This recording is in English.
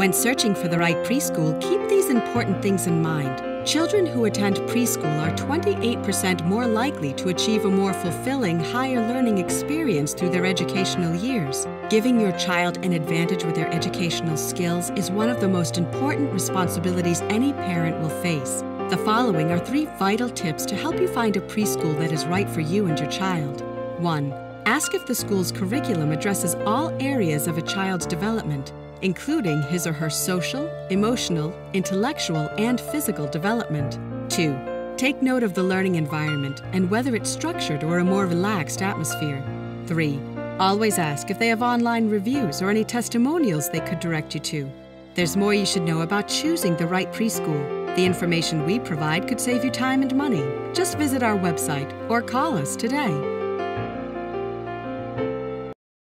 When searching for the right preschool, keep these important things in mind. Children who attend preschool are 28% more likely to achieve a more fulfilling, higher learning experience through their educational years. Giving your child an advantage with their educational skills is one of the most important responsibilities any parent will face. The following are three vital tips to help you find a preschool that is right for you and your child. 1. Ask if the school's curriculum addresses all areas of a child's development including his or her social, emotional, intellectual, and physical development. 2. Take note of the learning environment and whether it's structured or a more relaxed atmosphere. 3. Always ask if they have online reviews or any testimonials they could direct you to. There's more you should know about choosing the right preschool. The information we provide could save you time and money. Just visit our website or call us today.